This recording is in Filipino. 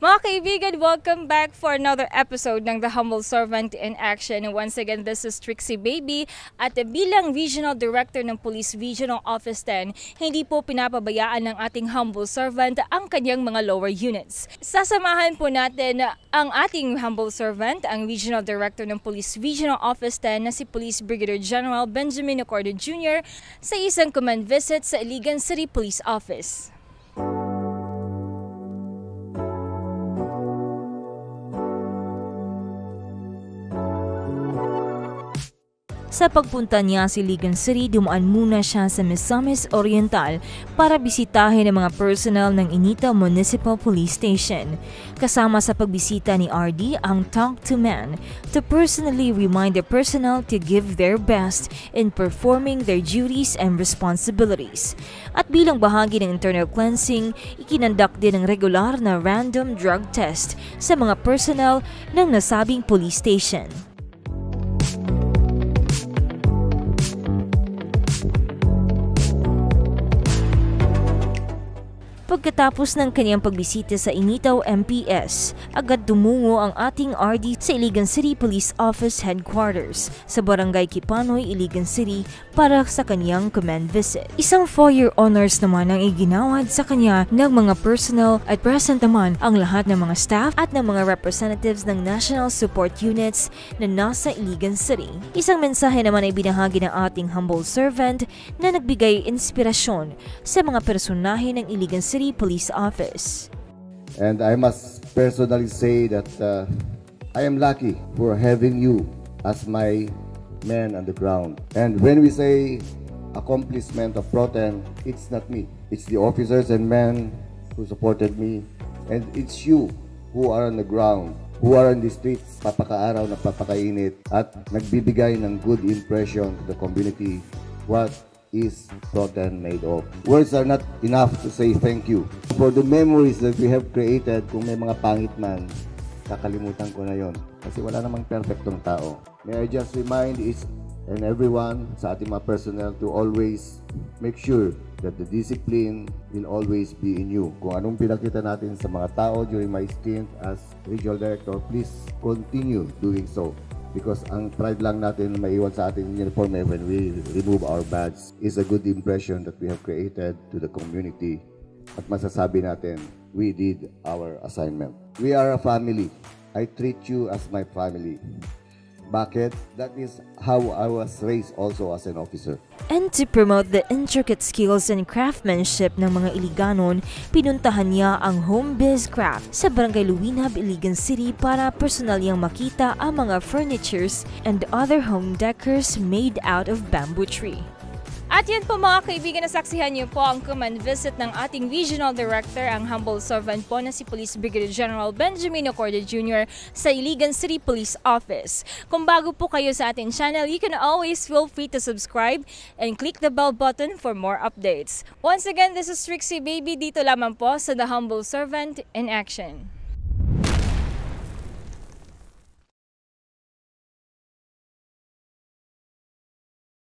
Mga kaibigan, welcome back for another episode ng The Humble Servant in Action. Once again, this is Trixie Baby at bilang Regional Director ng Police Regional Office 10, hindi po pinapabayaan ng ating Humble Servant ang kanyang mga lower units. Sasamahan po natin ang ating Humble Servant, ang Regional Director ng Police Regional Office 10 na si Police Brigadier General Benjamin Accordo Jr. sa isang command visit sa Iligan City Police Office. Sa pagpunta niya sa Ligan City, dumaan muna siya sa Misamis Oriental para bisitahin ang mga personnel ng Inita Municipal Police Station. Kasama sa pagbisita ni RD ang Talk to Man to personally remind the personnel to give their best in performing their duties and responsibilities. At bilang bahagi ng internal cleansing, ikinandak din ang regular na random drug test sa mga personnel ng nasabing police station. Pagkatapos ng kanyang pagbisita sa Initaw MPS, agad tumungo ang ating RD sa Iligan City Police Office Headquarters sa Barangay Kipanoy, Iligan City para sa kanyang command visit. Isang four-year honors naman ang iginawad sa kanya ng mga personnel at present naman ang lahat ng mga staff at ng mga representatives ng National Support Units na nasa Iligan City. Isang mensahe naman ay binahagi ng ating humble servant na nagbigay inspirasyon sa mga personahe ng Iligan City City Police Office. And I must personally say that uh, I am lucky for having you as my man on the ground. And when we say accomplishment of Proten, it's not me. It's the officers and men who supported me. And it's you who are on the ground, who are on the streets, papakaaraw na papakainit at nagbibigay ng good impression to the community. What is Proton made of. Words are not enough to say thank you. For the memories that we have created, kung may mga pangit man, kakalimutan ko na yon. Kasi wala namang perfectong tao. May I just remind each and everyone sa ating mga personnel to always make sure that the discipline will always be in you. Kung anong pinakita natin sa mga tao during my stint as regional director, please continue doing so because ang pride lang natin na maiwan sa ating uniform eh, when we remove our badge is a good impression that we have created to the community at masasabi natin we did our assignment. We are a family. I treat you as my family. Bakit? That is how I was raised also as an officer. And to promote the intricate skills and craftsmanship ng mga Iliganon, pinuntahan niya ang Home Biz Craft sa Barangay Luwinhab, Iligan City para personal niyang makita ang mga furnitures and other home decors made out of bamboo tree. At yan po mga kaibigan, nasaksihan niyo po ang command visit ng ating Regional Director, ang humble servant po na si Police Brigadier General Benjamin Acorde Jr. sa Iligan City Police Office. Kung bago po kayo sa ating channel, you can always feel free to subscribe and click the bell button for more updates. Once again, this is Trixie Baby dito lamang po sa The Humble Servant in Action.